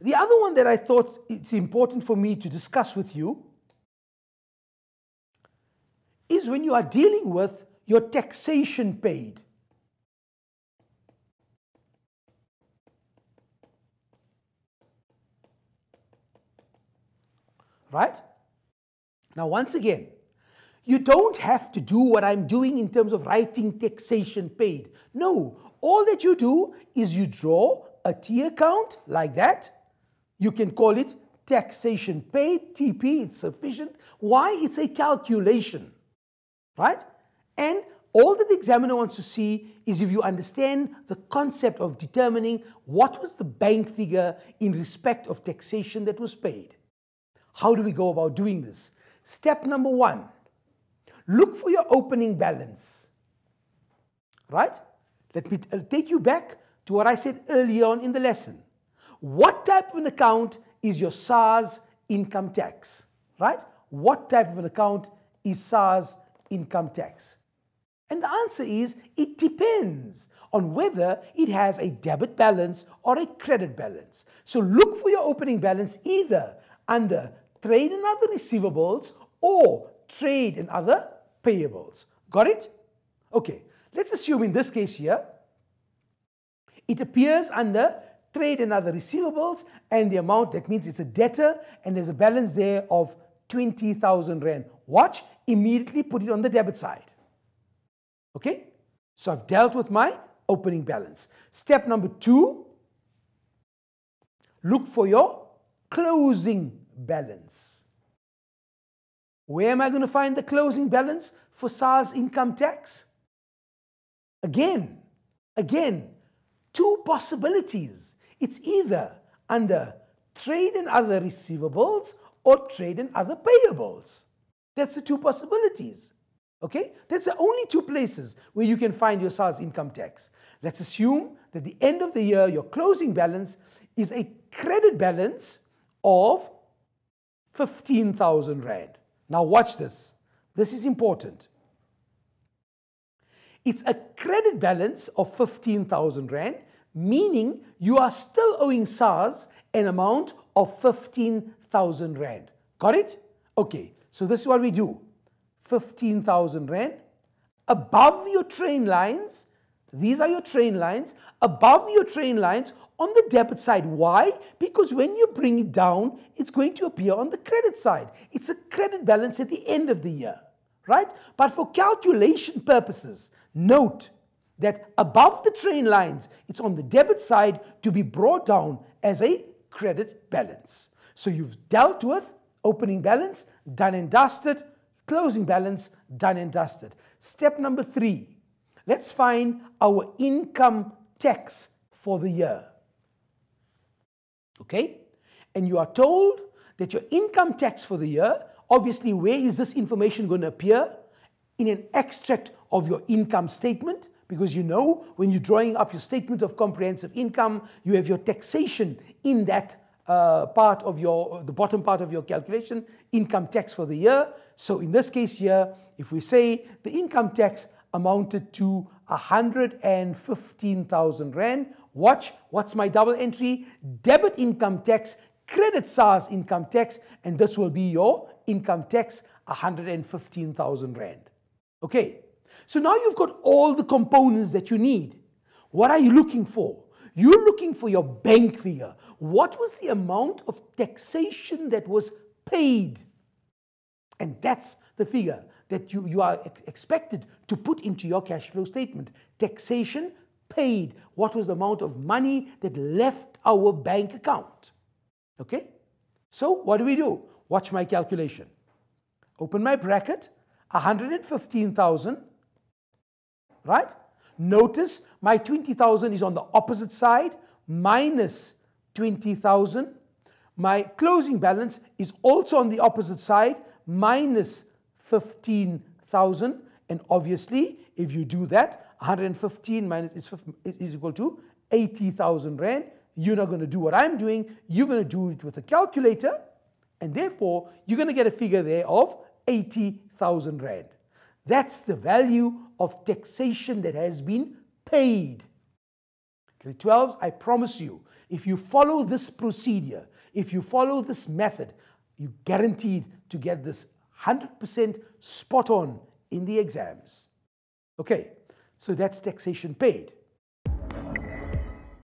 The other one that I thought it's important for me to discuss with you is when you are dealing with your taxation paid. Right? Now, once again, you don't have to do what I'm doing in terms of writing taxation paid. No, all that you do is you draw a T account like that. You can call it taxation paid, TP, it's sufficient. Why? It's a calculation, right? And all that the examiner wants to see is if you understand the concept of determining what was the bank figure in respect of taxation that was paid. How do we go about doing this? Step number one, look for your opening balance, right? Let me take you back to what I said earlier on in the lesson. What type of an account is your SARS income tax, right? What type of an account is SARS income tax? And the answer is it depends on whether it has a debit balance or a credit balance. So look for your opening balance either under trade and other receivables or trade and other payables. Got it? Okay, let's assume in this case here, it appears under trade and other receivables and the amount, that means it's a debtor and there's a balance there of 20,000 Rand. Watch, immediately put it on the debit side. Okay? So I've dealt with my opening balance. Step number two, look for your closing balance. Where am I going to find the closing balance for SARS income tax? Again, again, two possibilities. It's either under trade and other receivables or trade and other payables. That's the two possibilities. Okay? That's the only two places where you can find your SARS income tax. Let's assume that the end of the year, your closing balance is a credit balance of 15,000 Rand. Now watch this. This is important. It's a credit balance of 15,000 Rand, meaning you are still owing SARS an amount of 15,000 Rand. Got it? Okay, so this is what we do. 15,000 Rand. Above your train lines, these are your train lines. Above your train lines on the debit side. Why? Because when you bring it down, it's going to appear on the credit side. It's a credit balance at the end of the year, right? But for calculation purposes, note that above the train lines, it's on the debit side to be brought down as a credit balance. So you've dealt with opening balance, done and dusted, closing balance, done and dusted. Step number three, let's find our income tax for the year okay? And you are told that your income tax for the year, obviously, where is this information going to appear? In an extract of your income statement, because you know when you're drawing up your statement of comprehensive income, you have your taxation in that uh, part of your, the bottom part of your calculation, income tax for the year. So in this case here, if we say the income tax amounted to 115,000 Rand. Watch, what's my double entry? Debit income tax, credit SARS income tax, and this will be your income tax, 115,000 Rand. Okay, so now you've got all the components that you need. What are you looking for? You're looking for your bank figure. What was the amount of taxation that was paid? And that's the figure that you, you are expected to put into your cash flow statement. Taxation paid. What was the amount of money that left our bank account? Okay? So what do we do? Watch my calculation. Open my bracket, 115,000, right? Notice my 20,000 is on the opposite side, minus 20,000. My closing balance is also on the opposite side, minus 15,000. And obviously, if you do that, 115 minus is, is equal to 80,000 Rand. You're not going to do what I'm doing. You're going to do it with a calculator. And therefore, you're going to get a figure there of 80,000 Rand. That's the value of taxation that has been paid. Grade 12s, I promise you, if you follow this procedure, if you follow this method, you're guaranteed to get this 100% spot on in the exams. Okay, so that's taxation paid.